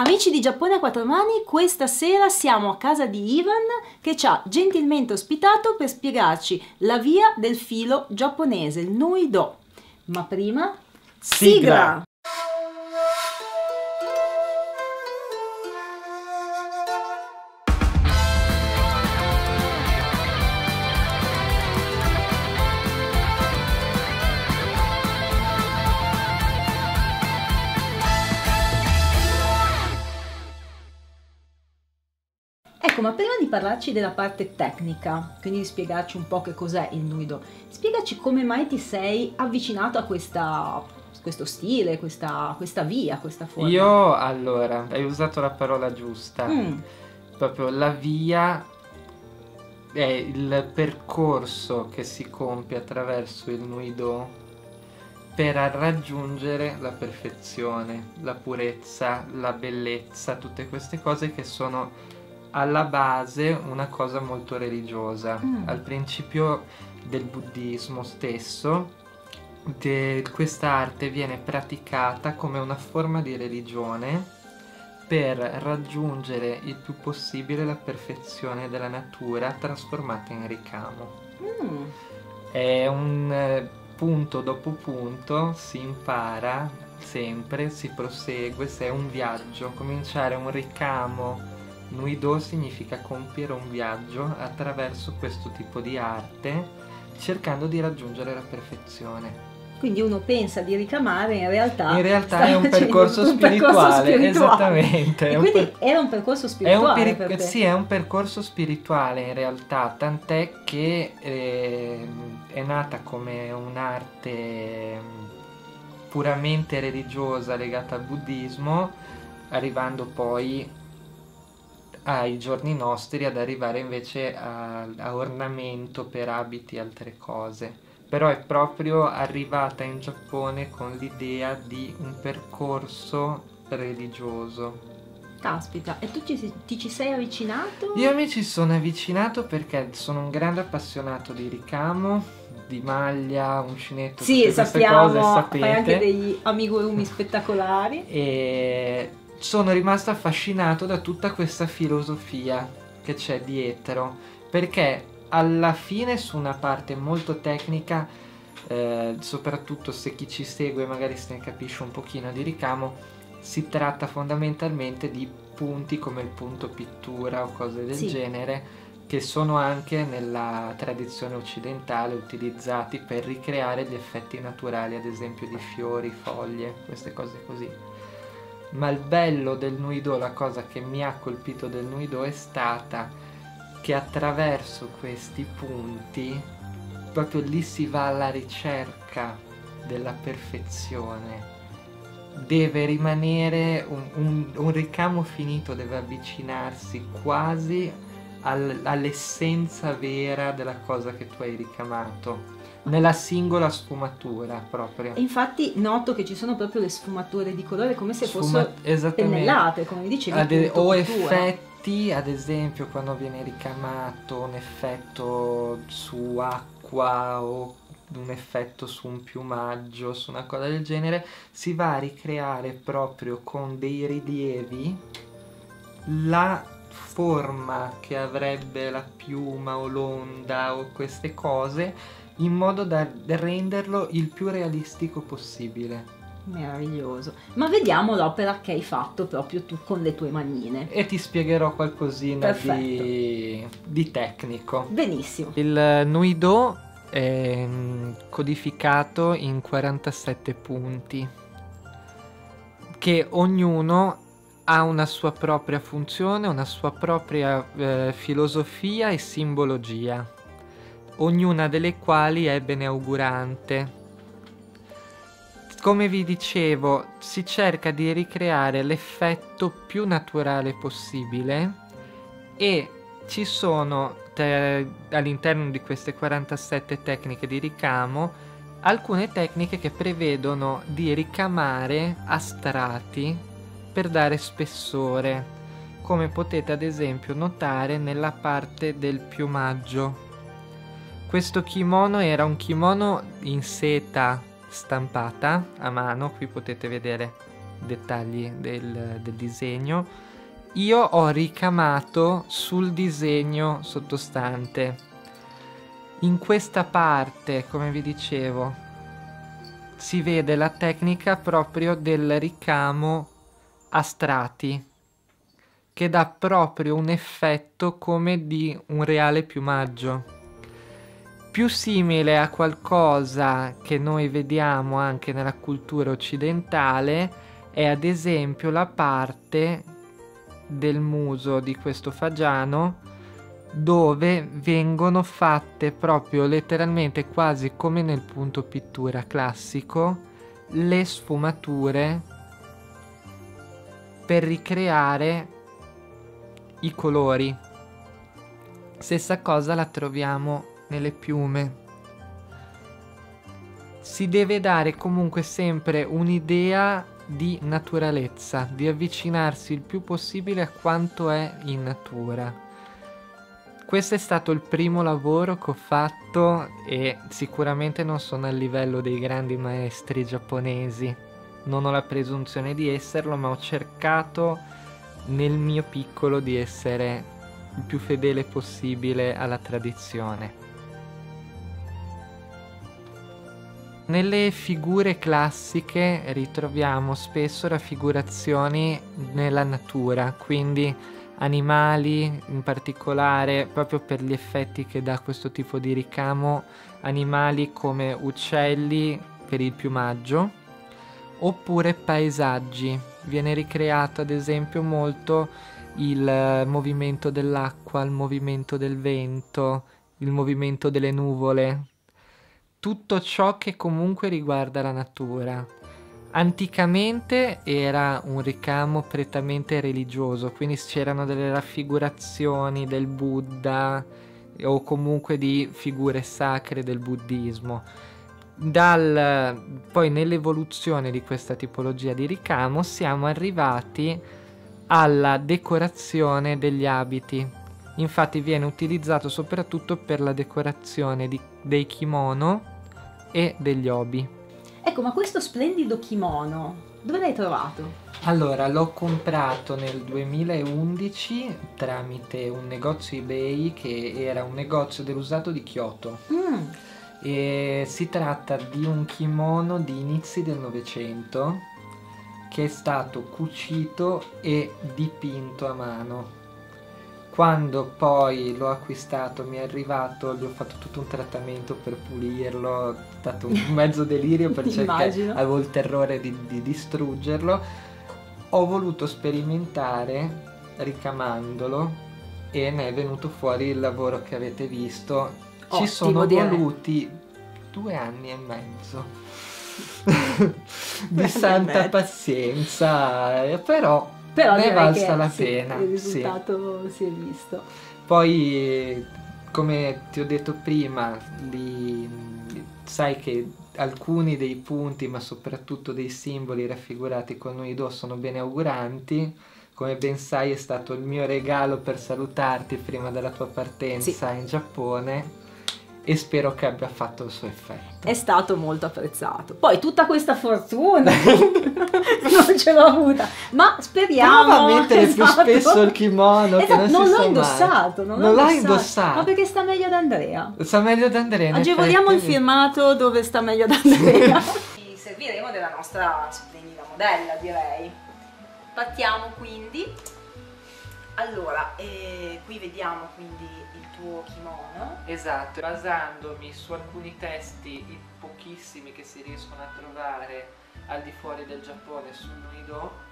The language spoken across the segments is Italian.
Amici di Giappone a quattro mani, questa sera siamo a casa di Ivan che ci ha gentilmente ospitato per spiegarci la via del filo giapponese, il Nui-Do. Ma prima, sigla! Sigla! Ecco, ma prima di parlarci della parte tecnica, quindi di spiegarci un po' che cos'è il Nuido, spiegaci come mai ti sei avvicinato a questa, questo stile, questa, questa via, questa forma. Io allora, hai usato la parola giusta. Mm, Proprio la via è il percorso che si compie attraverso il Nuido per raggiungere la perfezione, la purezza, la bellezza, tutte queste cose che sono alla base una cosa molto religiosa. Mm. Al principio del buddismo stesso, questa arte viene praticata come una forma di religione per raggiungere il più possibile la perfezione della natura trasformata in ricamo. mm. È un eh, punto dopo punto, si impara sempre, si prosegue, se è un viaggio, cominciare un ricamo Nuido significa compiere un viaggio attraverso questo tipo di arte cercando di raggiungere la perfezione. Quindi uno pensa di ricamare, in realtà... In realtà è un percorso un percorso spirituale, spirituale. esattamente. Quindi per- era un percorso È un, spirituale per te. sì, è un percorso spirituale in realtà, tant'è che ehm, è nata come un'arte ehm, puramente religiosa legata al buddismo, arrivando poi ai giorni nostri ad arrivare invece a, a ornamento per abiti e altre cose. Però è proprio arrivata in Giappone con l'idea di un percorso religioso. Caspita, e tu ci, ti ci sei avvicinato? Io mi ci sono avvicinato perché sono un grande appassionato di ricamo, di maglia, uncinetto, Sì, tutte sappiamo, cose, sapete. fai anche degli amigurumi spettacolari. E sono rimasto affascinato da tutta questa filosofia che c'è dietro, perché alla fine su una parte molto tecnica, eh, soprattutto se chi ci segue magari se ne capisce un pochino di ricamo, si tratta fondamentalmente di punti come il punto pittura o cose del Sì. genere che sono anche nella tradizione occidentale utilizzati per ricreare gli effetti naturali, ad esempio di fiori, foglie, queste cose così. Ma il bello del Nuido, la cosa che mi ha colpito del Nuido è stata che attraverso questi punti, proprio lì si va alla ricerca della perfezione. Deve rimanere un, un- un ricamo finito, deve avvicinarsi quasi al- all'essenza vera della cosa che tu hai ricamato, nella singola sfumatura proprio. E infatti noto che ci sono proprio le sfumature di colore come se Sfuma- fossero pennellate, come dicevi. Ad- punto o effetti, ad esempio, quando viene ricamato un effetto su acqua o un effetto su un piumaggio, su una cosa del genere, si va a ricreare proprio con dei rilievi la forma che avrebbe la piuma o l'onda o queste cose in modo da renderlo il più realistico possibile. Meraviglioso. Ma vediamo l'opera che hai fatto proprio tu con le tue manine. E ti spiegherò qualcosina di, di tecnico. Benissimo. Il Nuido è mm, codificato in 47 punti, che ognuno ha una sua propria funzione, una sua propria eh, filosofia e simbologia, ognuna delle quali è beneaugurante. Come vi dicevo, si cerca di ricreare l'effetto più naturale possibile e ci sono te- all'interno di queste 47 tecniche di ricamo alcune tecniche che prevedono di ricamare a strati per dare spessore, come potete ad esempio notare nella parte del piumaggio. Questo kimono era un kimono in seta stampata a mano, qui potete vedere dettagli del, del disegno, io ho ricamato sul disegno sottostante. In questa parte, come vi dicevo, si vede la tecnica proprio del ricamo a strati che dà proprio un effetto come di un reale piumaggio. Più simile a qualcosa che noi vediamo anche nella cultura occidentale è ad esempio la parte del muso di questo fagiano dove vengono fatte proprio letteralmente quasi come nel punto pittura classico le sfumature per ricreare i colori. Stessa cosa la troviamo nelle piume. Si deve dare comunque sempre un'idea di naturalezza, di avvicinarsi il più possibile a quanto è in natura. Questo è stato il primo lavoro che ho fatto e sicuramente non sono al livello dei grandi maestri giapponesi. Non ho la presunzione di esserlo, ma ho cercato nel mio piccolo di essere il più fedele possibile alla tradizione. Nelle figure classiche ritroviamo spesso raffigurazioni nella natura, quindi animali in particolare, proprio per gli effetti che dà questo tipo di ricamo, animali come uccelli per il piumaggio, oppure paesaggi. Viene ricreato ad esempio molto il movimento dell'acqua, il movimento del vento, il movimento delle nuvole, tutto ciò che comunque riguarda la natura. Anticamente era un ricamo prettamente religioso, quindi c'erano delle raffigurazioni del Buddha o comunque di figure sacre del buddismo dal, poi nell'evoluzione di questa tipologia di ricamo siamo arrivati alla decorazione degli abiti. Infatti viene utilizzato soprattutto per la decorazione di, dei kimono e degli obi. Ecco, ma questo splendido kimono dove l'hai trovato? Allora, l'ho comprato nel 2011 tramite un negozio eBay che era un negozio dell'usato di Kyoto. Mm e si tratta di un kimono di inizi del Novecento che è stato cucito e dipinto a mano. Quando poi l'ho acquistato, mi è arrivato, gli ho fatto tutto un trattamento per pulirlo, ho dato un mezzo delirio per cercare, avevo il terrore di, di distruggerlo. Ho voluto sperimentare ricamandolo e ne è venuto fuori il lavoro che avete visto. Ci sono voluti due anni e mezzo. Di santa pazienza, eh, però, però ne è valsa la sì, pena. Il risultato sì. si è visto. Poi, come ti ho detto prima, li, sai che alcuni dei punti, ma soprattutto dei simboli raffigurati con noi do sono bene auguranti. Come ben sai è stato il mio regalo per salutarti prima della tua partenza sì. in Giappone e spero che abbia fatto il suo effetto. È stato molto apprezzato. Poi tutta questa fortuna non ce l'ho avuta, ma speriamo. Prova a mettere esatto. più spesso il kimono. Esatto, non, non l'ho indossato, non, non l'ho indossato. Ma perché sta meglio ad Andrea. Sta meglio ad Andrea. Agevoliamo il filmato dove sta meglio ad Andrea. Ci serviremo della nostra splendida modella, direi. Partiamo quindi. Allora, eh, qui vediamo quindi tuo kimono. Esatto, basandomi su alcuni testi, pochissimi che si riescono a trovare al di fuori del Giappone sul Nuido,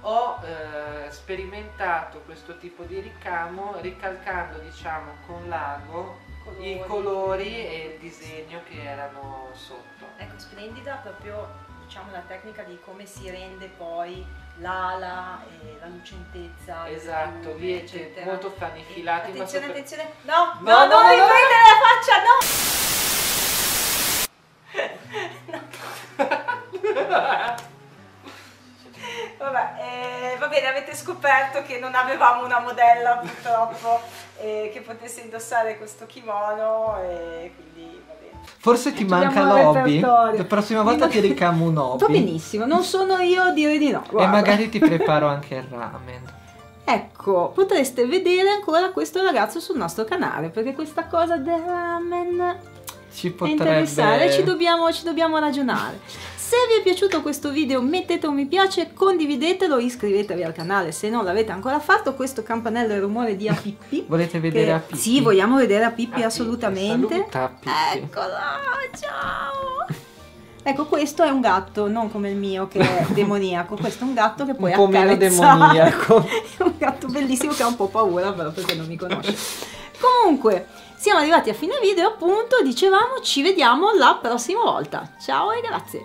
ho eh, sperimentato questo tipo di ricamo ricalcando diciamo con l'ago i colori e il disegno che erano sotto. Ecco, splendida proprio diciamo la tecnica di come si rende poi l'ala e la lucentezza esatto lì è molto fanno i filati attenzione attenzione. No no, no, no non riprendere la faccia no. Vabbè, eh, va bene, avete scoperto che non avevamo una modella purtroppo eh, che potesse indossare questo kimono e quindi va bene. Forse ti manca l'hobby. La prossima volta ti ricamo un Va hobby. benissimo, non sono io a dire di no. E guarda. magari ti preparo anche il ramen. Ecco, potreste vedere ancora questo ragazzo sul nostro canale, perché questa cosa del ramen Ci è interessante, ci potrebbe... dobbiamo, ci dobbiamo ragionare. Se vi è piaciuto questo video mettete un mi piace, condividetelo, iscrivetevi al canale se non l'avete ancora fatto, questo campanello è il rumore di Apippi. Volete vedere che- a Pippi? Sì, vogliamo vedere a Pippi A assolutamente. saluta Pippi. Eccola, ciao! Ecco, questo è un gatto, non come il mio che è demoniaco, questo è un gatto che puoi Un po' meno demoniaco. È un gatto bellissimo che ha un po' paura però perché non mi conosce. Comunque, siamo arrivati a fine video, appunto, dicevamo ci vediamo la prossima volta. Ciao e grazie.